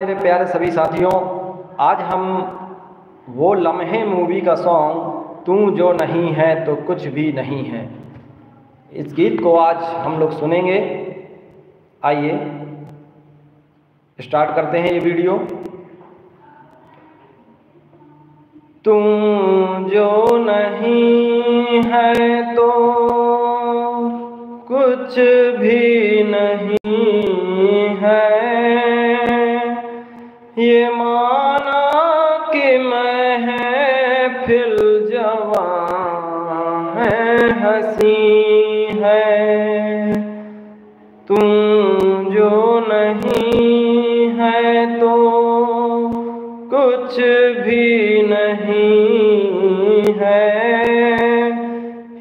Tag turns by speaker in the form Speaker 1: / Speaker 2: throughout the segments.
Speaker 1: मेरे प्यारे सभी साथियों, आज हम वो लम्हे मूवी का सॉन्ग तू जो नहीं है तो कुछ भी नहीं है। इस गीत को आज हम लोग सुनेंगे। आइए स्टार्ट करते हैं ये वीडियो तू जो नहीं है तो कुछ भी नहीं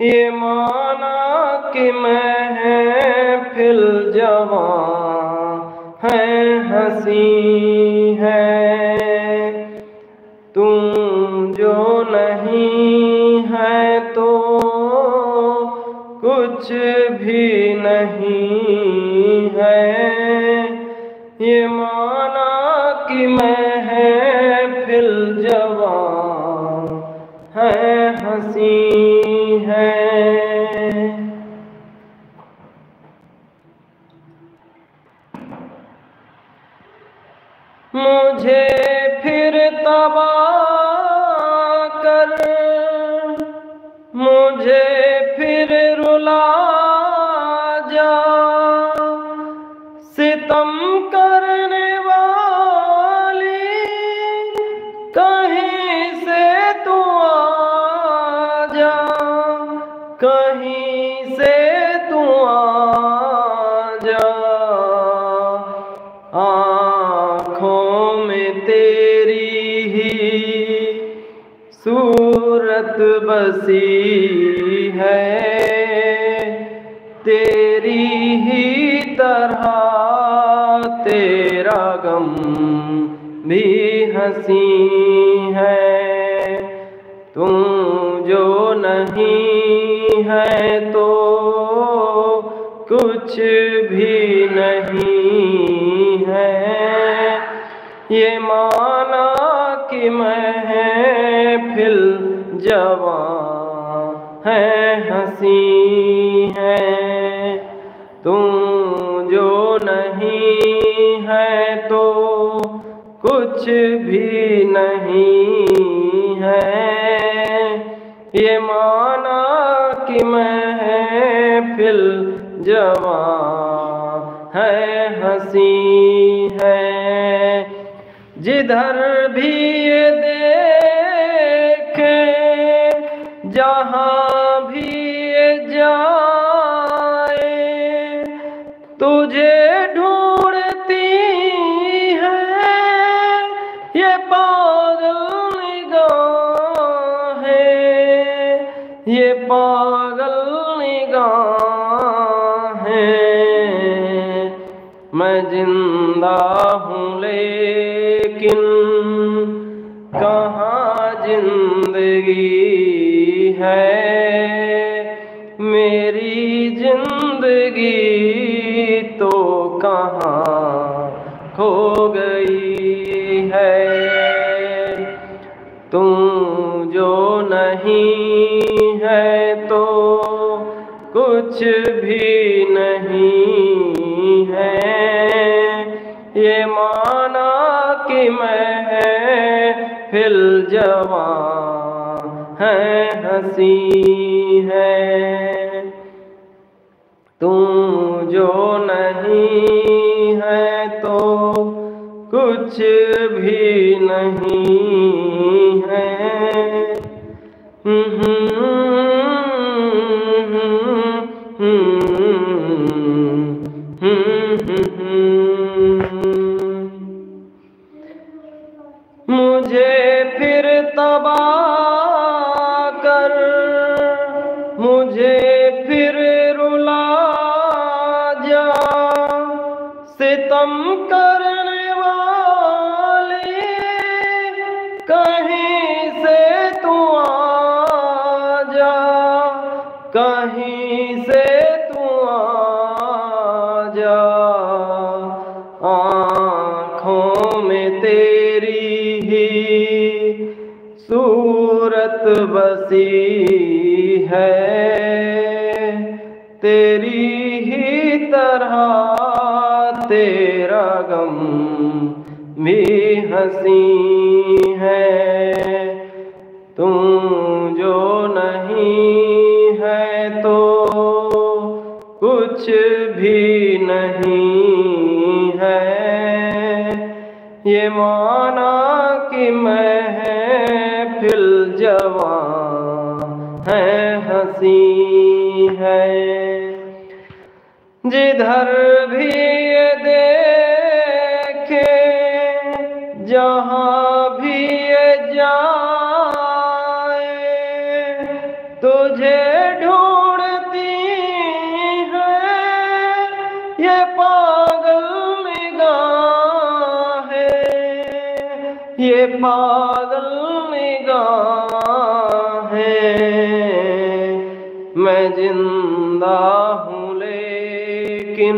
Speaker 1: ये माना कि मैं है फिल जवान है, हसी है। तुम जो नहीं है तो कुछ भी नहीं है। ये माना सितम करने वाली, कहीं से तू आ जा कहीं से तू आ जा आँखों में तेरी ही सूरत बसी है, तेरी हँसी है। तुम जो नहीं है तो कुछ भी नहीं है। ये माना कि मैं फिल जवान है, हसी है। तुम जो नहीं है तो कुछ भी नहीं है। ये माना कि मैं फिल जवान है, हसी है। जिधर भी ये देखे, जहाँ भी ये जाए मैं ज़िंदा हूँ लेकिन कहाँ ज़िंदगी है? मेरी ज़िंदगी तो कहाँ खो गई है? तुम जो नहीं है तो कुछ भी नहीं फिल जवान है हसी है। तू जो नहीं है तो कुछ भी नहीं है। मुझे सितम करने वाले, कहीं से तू आ जा कहीं से तू आ जा आँखों में तेरी ही सूरत बसी है, तेरी ही तरह तेरा गम भी हसी है। तुम जो नहीं है तो कुछ भी नहीं है। ये माना कि मैं है फिल जवान है, हसी है। जिधर भी जहाँ भी जाए, तुझे ढूंढती है, ये पागल निगाह है ये पागल निगाह। है मैं ज़िंदा हूँ लेकिन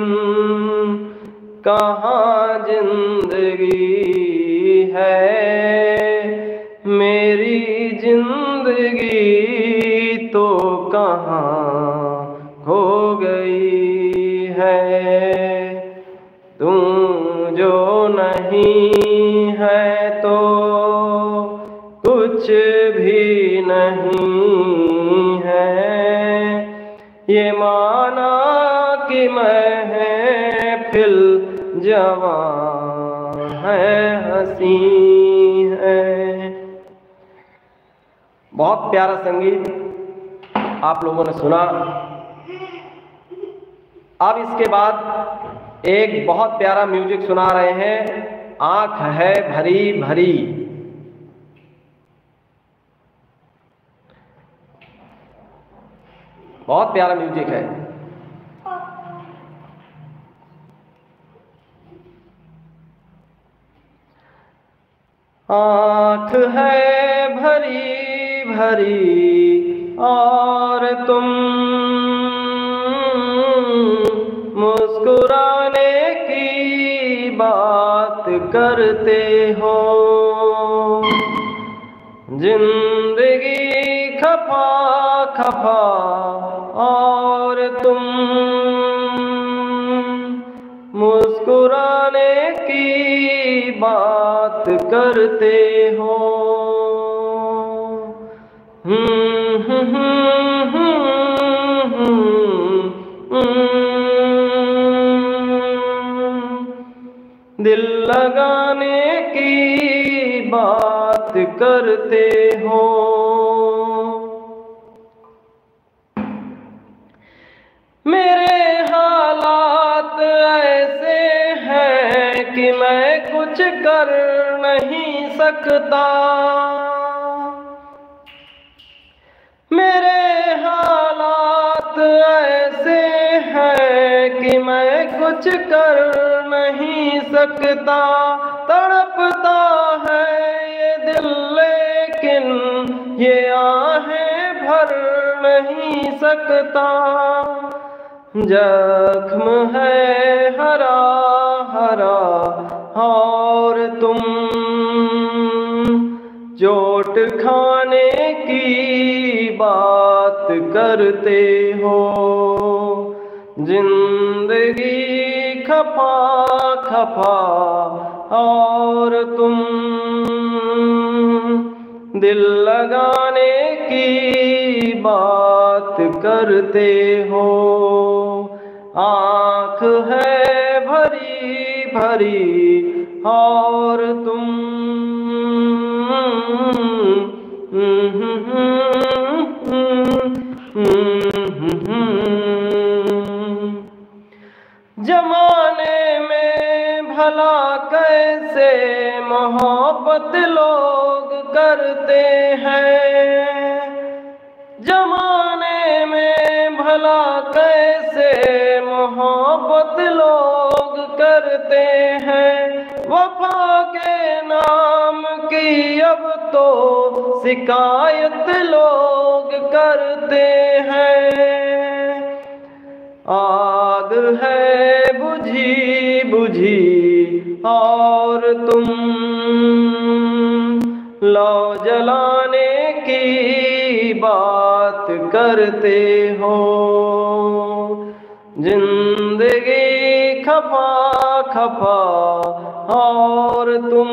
Speaker 1: कहाँ ज़िंदगी है मेरी ज़िंदगी तो कहाँ खो गई है? तुम जो नहीं है तो कुछ भी नहीं है। ये माना कि मैं है फिल जवान। है, हसी है। बहुत प्यारा संगीत आप लोगों ने सुना। अब इसके बाद एक बहुत प्यारा म्यूज़िक सुना रहे हैं, आँख है भरी भरी। बहुत प्यारा म्यूज़िक है। आँख है भरी भरी और तुम मुस्कुराने की बात करते हो। ज़िंदगी खफा खफा और तुम मुस्कुराने करते हो हम्म, हम्म, हम्म। दिल लगाने की बात करते हो सकता। मेरे हालात ऐसे हैं कि मैं कुछ कर नहीं सकता। तड़पता है ये दिल, लेकिन ये आहें भर नहीं सकता। जख्म है खाने की बात करते हो। ज़िंदगी खपा खपा और तुम दिल लगाने की बात करते हो। आँख है भरी भरी और तुम मोहब्बत लोग करते हैं। जमाने में भला कैसे मोहब्बत लोग करते हैं। वफा के नाम की अब तो शिकायत लोग करते हैं। आग है बुझी बुझी और तुम लो जलाने की बात करते हो। ज़िंदगी खफा खफा और तुम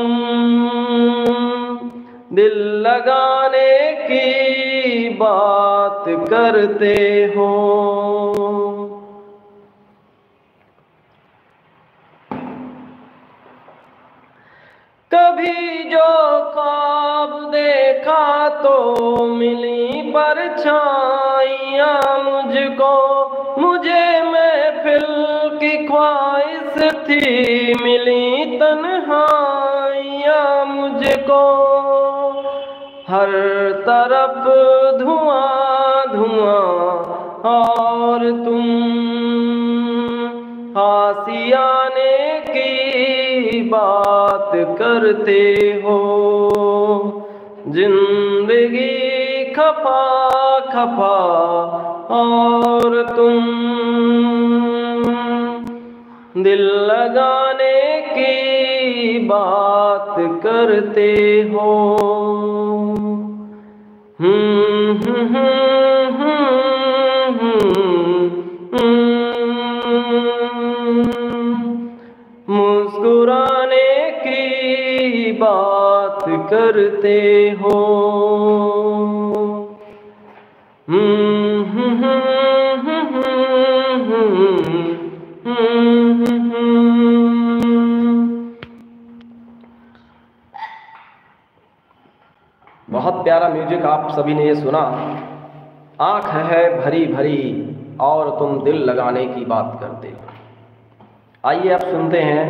Speaker 1: दिल लगाने की बात करते हो। कभी जो ख्वाब देखा तो मिली परछाइया मुझको। मुझे महफिल की ख्वाहिश थी, मिली तन्हाइया मुझको। हर तरफ़ धुआँ धुआँ और तुम हासियाने की बात करते हो। ज़िंदगी खपा खपा और तुम। दिल लगाने की बात करते हो। हम्म। मुस्कुराने की बात करते हो। बहुत प्यारा म्यूज़िक आप सभी ने ये सुना। आँख है भरी भरी और तुम दिल लगाने की बात करते हो। आइए आप सुनते हैं,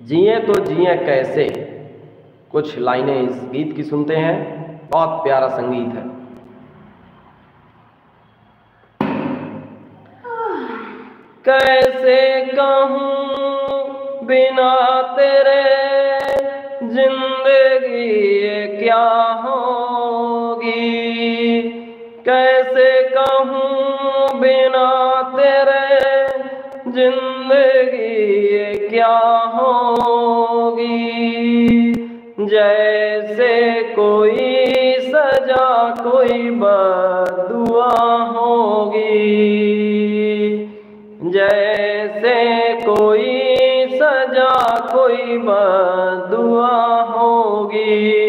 Speaker 1: जिए तो जिए कैसे। कुछ लाइनें इस गीत की सुनते हैं, बहुत प्यारा संगीत है। कैसे कहूँ बिना तेरे ज़िंदगी क्या होगी ज़िंदगी क्या होगी? जैसे कोई सजा, कोई बदुआ होगी। जैसे कोई सजा, कोई बदुआ होगी।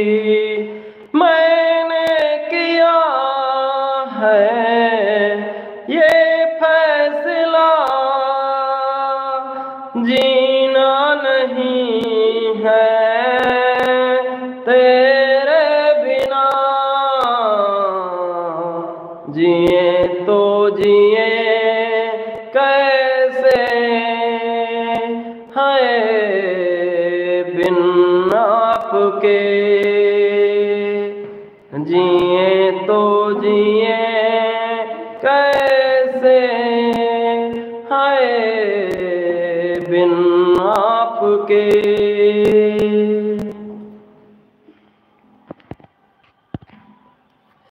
Speaker 1: आपके जिए तो जिए कैसे हाय बिन आपके।